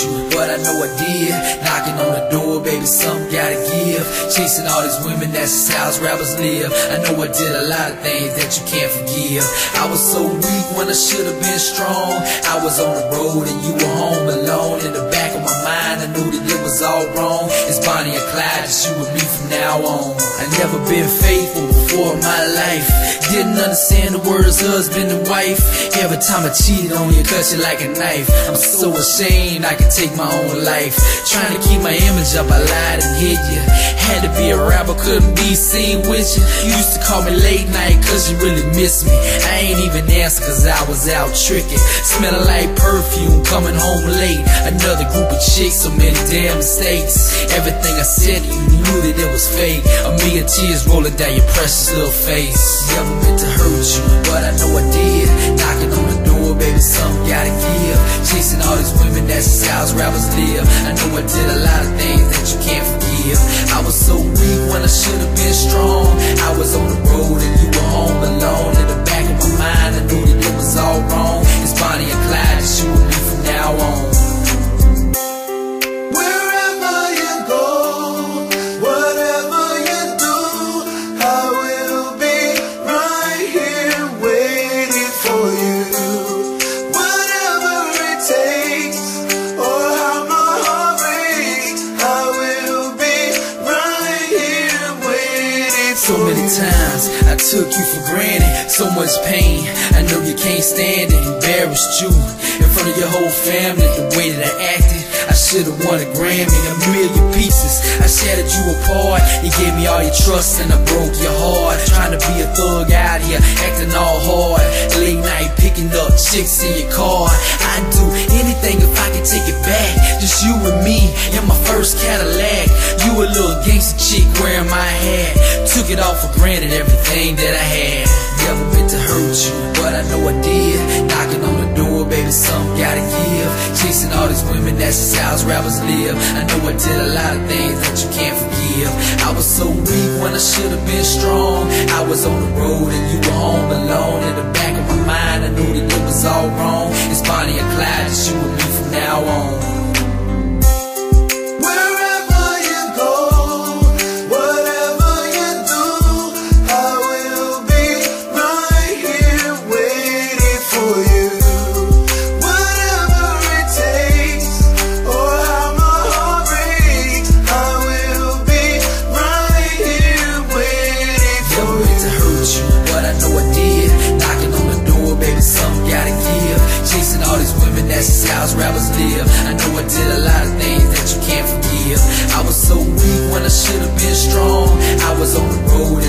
you, but I know I did. Knocking on the door, baby, something gotta give. Chasing all these women, that's just how rappers live. I know I did a lot of things that you can't forgive. I was so weak when I should have been strong. I was on the road and you were home all wrong. It's Bonnie and Clyde, just you and me from now on. I never been faithful before in my life. Didn't understand the words husband and wife. Every time I cheated on you, cut you like a knife. I'm so ashamed I could take my own life. Trying to keep my image up, I lied and hid you. Couldn't be seen with you. You used to call me late night cause you really miss me. I ain't even answer cause I was out tricking. Smelling like perfume, coming home late. Another group of chicks, so many damn mistakes. Everything I said, you knew that it was fake. A million tears rolling down your precious little face. Never meant to hurt you, but I know I did. Knocking on the door, baby, something gotta give. Chasing all these women, that's just how rappers live. I know I did a lot of things that you can't. I was so weak when I should have been strong. Took you for granted, so much pain. I know you can't stand it, embarrassed you in front of your whole family. The way that I acted, I should've won a Grammy, a million pieces. I shattered you apart. You gave me all your trust and I broke your heart. Trying to be a thug out here, acting all hard. Late night picking up chicks in your car. I'd do anything if I could take it back. Just you and me in my first Cadillac. You a little gangster chick wearing my hat. Took it all for granted, everything that I had. Never meant to hurt you, but I that's just how rappers live. I know I did a lot of things that you can't forgive. I was so weak when I should have been strong. I was on the road and you were home alone. In the back of my mind, I knew that it was all wrong. It's Bonnie and Clyde, just you and me from now on. Was so weak when I should have been strong. I was on the road